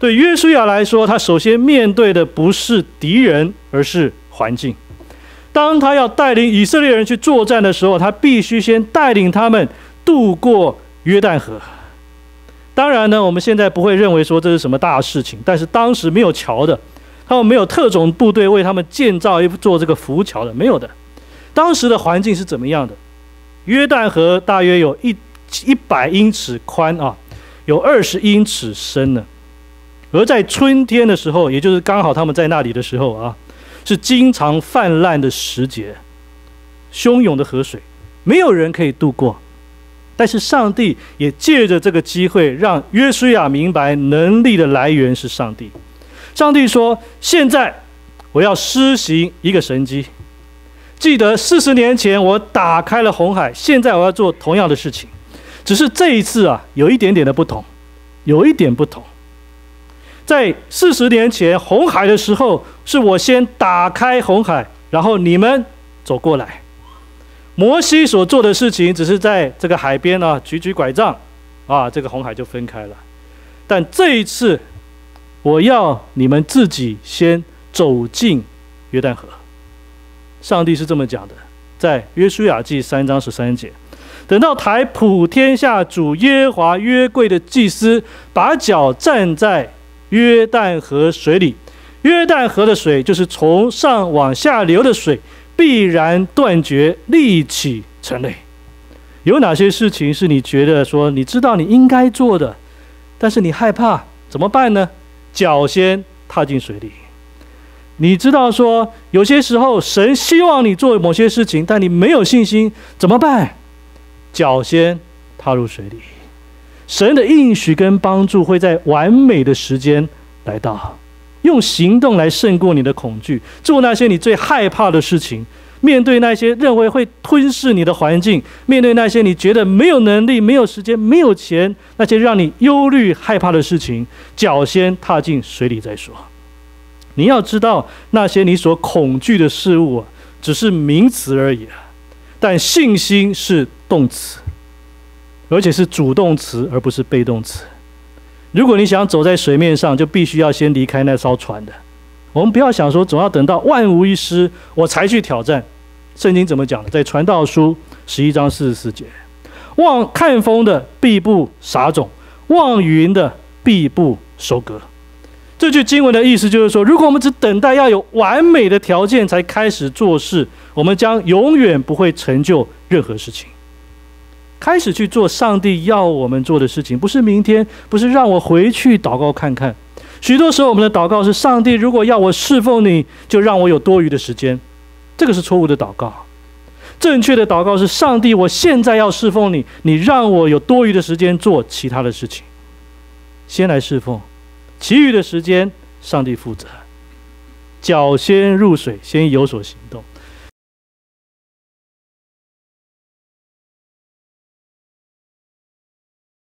对约书亚来说，他首先面对的不是敌人，而是环境。当他要带领以色列人去作战的时候，他必须先带领他们渡过约旦河。当然呢，我们现在不会认为说这是什么大事情，但是当时没有桥的，他们没有特种部队为他们建造一座这个浮桥的，没有的。当时的环境是怎么样的？约旦河大约有一一百英尺宽啊，有二十英尺深呢。而在春天的时候，也就是刚好他们在那里的时候啊，是经常泛滥的时节，汹涌的河水，没有人可以渡过。但是上帝也借着这个机会，让约书亚明白能力的来源是上帝。上帝说：“现在我要施行一个神迹。记得四十年前我打开了红海，现在我要做同样的事情，只是这一次啊，有一点点的不同，有一点不同。”在四十年前红海的时候，是我先打开红海，然后你们走过来。摩西所做的事情，只是在这个海边啊举举拐杖，啊，这个红海就分开了。但这一次，我要你们自己先走进约旦河。上帝是这么讲的，在约书亚记三章十三节。等到台普天下主耶华约柜的祭司把脚站在。约旦河水里，约旦河的水就是从上往下流的水，必然断绝，立起成累。有哪些事情是你觉得说你知道你应该做的，但是你害怕，怎么办呢？脚先踏进水里。你知道说有些时候神希望你做某些事情，但你没有信心，怎么办？脚先踏入水里。神的应许跟帮助会在完美的时间来到，用行动来胜过你的恐惧，做那些你最害怕的事情，面对那些认为会吞噬你的环境，面对那些你觉得没有能力、没有时间、没有钱，那些让你忧虑害怕的事情，脚先踏进水里再说。你要知道，那些你所恐惧的事物，只是名词而已但信心是动词。而且是主动词，而不是被动词。如果你想走在水面上，就必须要先离开那艘船的。我们不要想说，总要等到万无一失，我才去挑战。圣经怎么讲的？在传道书十一章四十四节：“望看风的必不撒种，望云的必不收割。”这句经文的意思就是说，如果我们只等待要有完美的条件才开始做事，我们将永远不会成就任何事情。开始去做上帝要我们做的事情，不是明天，不是让我回去祷告看看。许多时候，我们的祷告是：上帝，如果要我侍奉你，就让我有多余的时间。这个是错误的祷告。正确的祷告是：上帝，我现在要侍奉你，你让我有多余的时间做其他的事情。先来侍奉，其余的时间上帝负责。脚先入水，先有所行动。